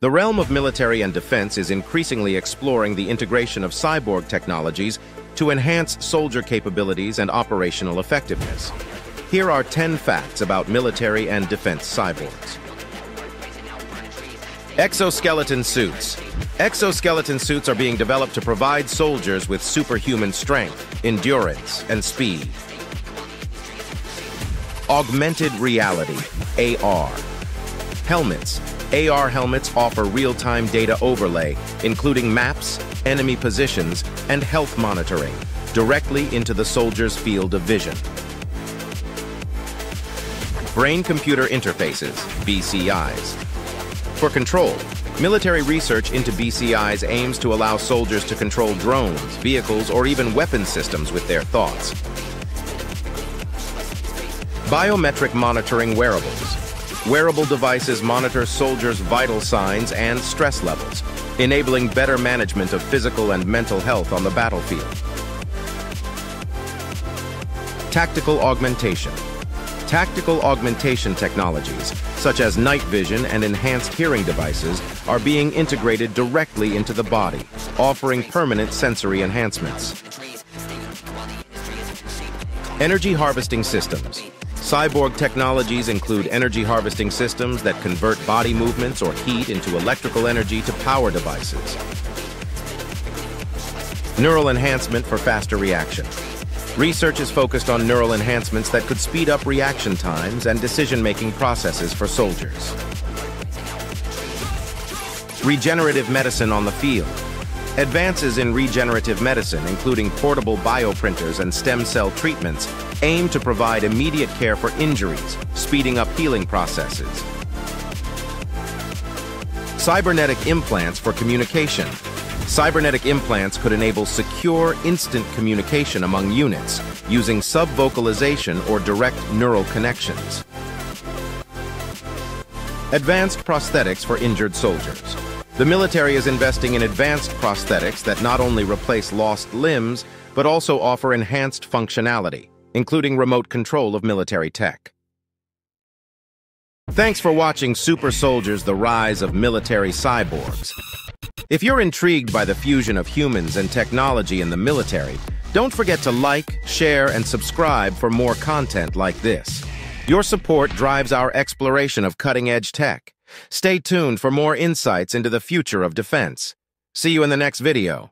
The realm of military and defense is increasingly exploring the integration of cyborg technologies to enhance soldier capabilities and operational effectiveness. Here are 10 facts about military and defense cyborgs. Exoskeleton suits. Exoskeleton suits are being developed to provide soldiers with superhuman strength, endurance, and speed. Augmented reality, AR. Helmets. AR helmets offer real-time data overlay, including maps, enemy positions, and health monitoring, directly into the soldier's field of vision. Brain-computer interfaces, BCIs. For control, military research into BCIs aims to allow soldiers to control drones, vehicles, or even weapon systems with their thoughts. Biometric monitoring wearables. Wearable devices monitor soldiers' vital signs and stress levels, enabling better management of physical and mental health on the battlefield. Tactical augmentation. Tactical augmentation technologies, such as night vision and enhanced hearing devices, are being integrated directly into the body, offering permanent sensory enhancements. Energy harvesting systems. Cyborg technologies include energy harvesting systems that convert body movements or heat into electrical energy to power devices. Neural enhancement for faster reaction. Research is focused on neural enhancements that could speed up reaction times and decision-making processes for soldiers. Regenerative medicine on the field. Advances in regenerative medicine, including portable bioprinters and stem cell treatments, aim to provide immediate care for injuries, speeding up healing processes. Cybernetic implants for communication. Cybernetic implants could enable secure, instant communication among units using subvocalization or direct neural connections. Advanced prosthetics for injured soldiers. The military is investing in advanced prosthetics that not only replace lost limbs, but also offer enhanced functionality, including remote control of military tech. Thanks for watching Super Soldiers, The Rise of Military Cyborgs. If you're intrigued by the fusion of humans and technology in the military, don't forget to like, share, and subscribe for more content like this. Your support drives our exploration of cutting-edge tech. Stay tuned for more insights into the future of defense. See you in the next video.